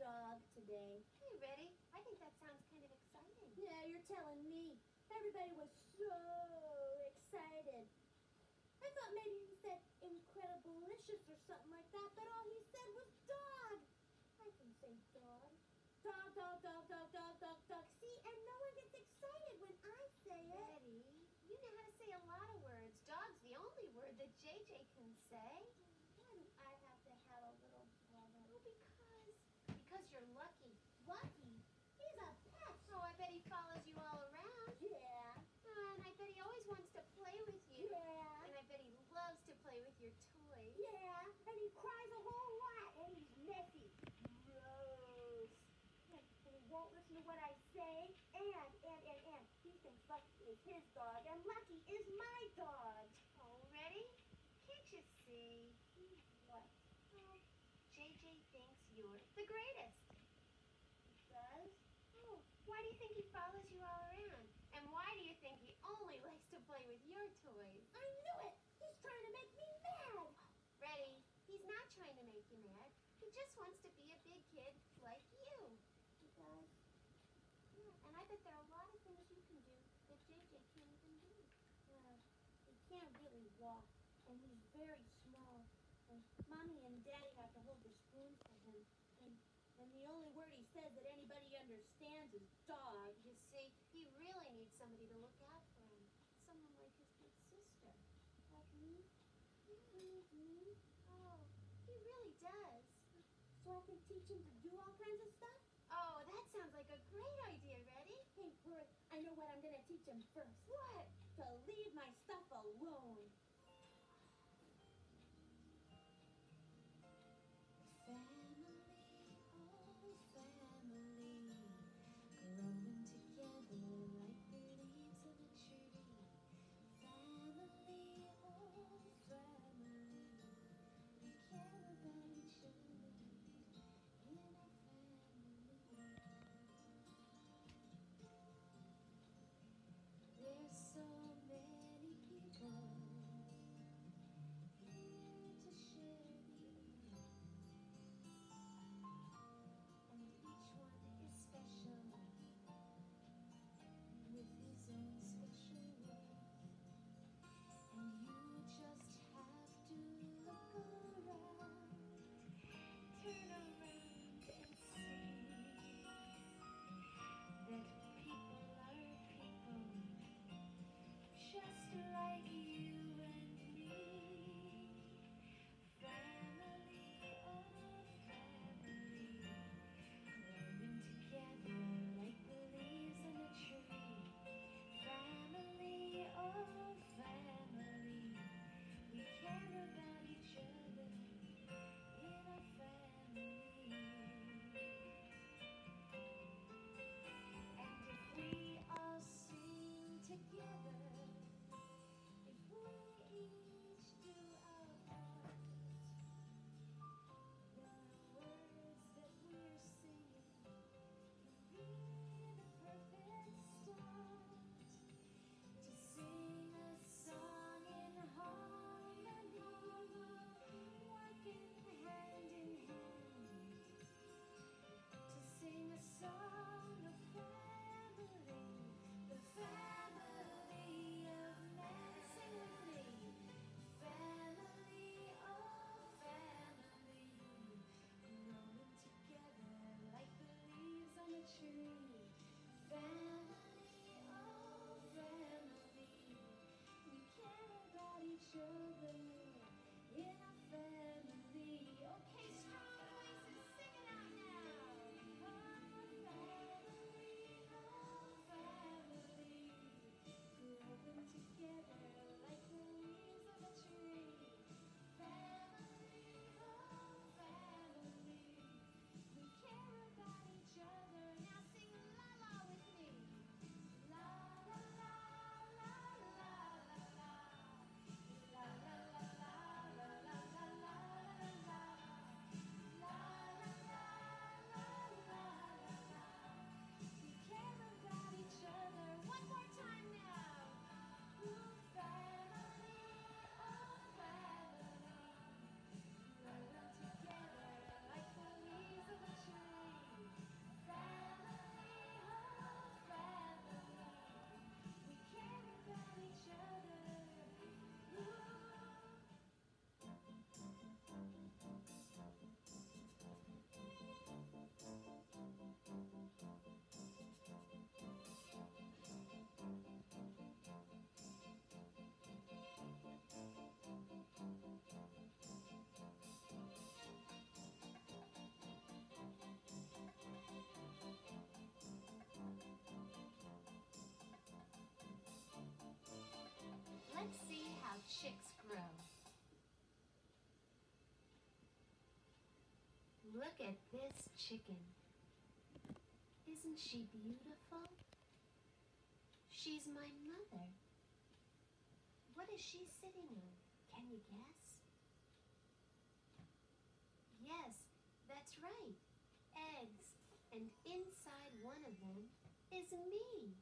dog today. Hey, Reddy, I think that sounds kind of exciting. Yeah, you're telling me. Everybody was so excited. I thought maybe he said incrediblicious or something like that, but all he said was dog. I can say dog. Dog, dog, dog, dog, dog, dog, dog. See, and no one gets excited when I say it. Reddy, you know how to say a lot of words. Dog's the only word that JJ can say. Why do I have to have a little brother? Oh, because because you're lucky. Lucky. He's a pet. Oh, I bet he follows you all around. Yeah. Oh, and I bet he always wants to play with you. Yeah. And I bet he loves to play with your toys. Yeah. And he cries a whole lot. And he's messy. Gross. And he won't listen to what I say. And, and, and, and. He thinks Lucky is his dog. And Lucky is my dog. Reddy? Can't you see? What? Oh, JJ thinks you're the greatest. Does? Oh, why do you think he follows you all around? And why do you think he only likes to play with your toys? I knew it. He's trying to make me mad. Reddy, he's not trying to make you mad. He just wants to be a big kid like you. He does. Bet there are a lot of things you can do that JJ can't even do. Yeah. He can't really walk. And he's very small. And Mommy and Daddy have to hold the spoon for him. And, and the only word he says that anybody understands is dog. You see, he really needs somebody to look out for him. Someone like his big sister. Like me? He needs me. Oh, he really does. So I can teach him to do all kinds of stuff? Oh, that sounds like a great idea, I know what I'm to teach him first. What? To leave my stuff alone. Look at this chicken. Isn't she beautiful? She's my mother. What is she sitting on? Can you guess? Yes, that's right. Eggs. And inside one of them is me.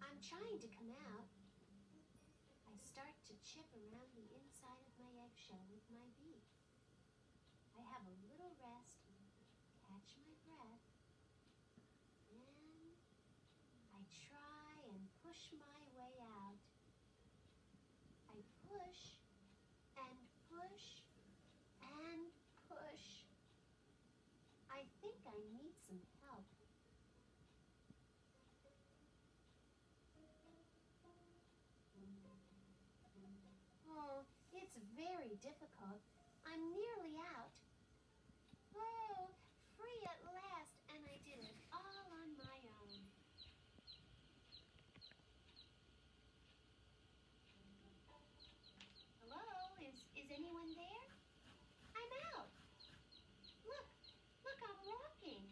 I'm trying to come out. I start to chip around the inside of with my beak. I have a little rest, catch my breath, then I try and push my way out. I push and push and push. I think I need some help. Very difficult. I'm nearly out. Oh, free at last, and I did it all on my own. Hello, is is anyone there? I'm out. Look, look, I'm walking.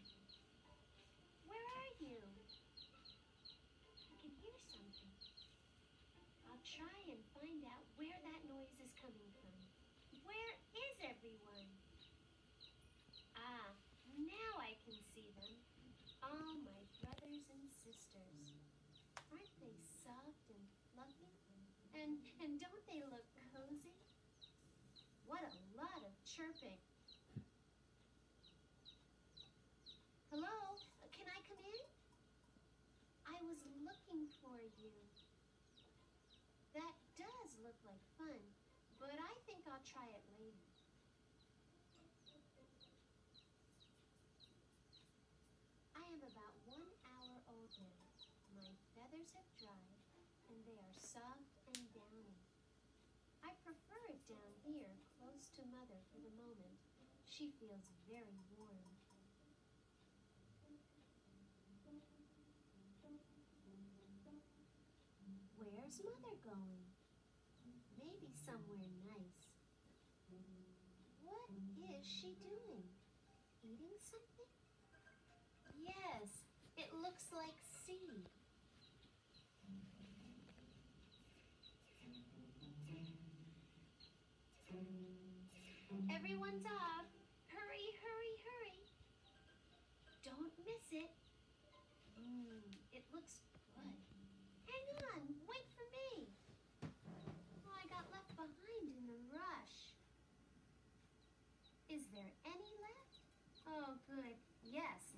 Where are you? I can hear something. I'll try and find out where that noise is coming from. Where is everyone? Ah, now I can see them. All my brothers and sisters. Aren't they soft and fluffy? And and don't they look cozy? What a lot of chirping. Hello, can I come in? I was looking for you. That does look like fun, but I think I'll try it later. I am about one hour old now. My feathers have dried, and they are soft and downy. I prefer it down here, close to Mother for the moment. She feels very warm. Where's Mother going? Maybe somewhere nice. What is she doing? Eating something? Yes, it looks like seed. Everyone's off. Hurry, hurry, hurry. Don't miss it. Mmm, it looks good. Hang on, wait for me. Oh, I got left behind in the rush. Is there any left? Oh, good. Yes.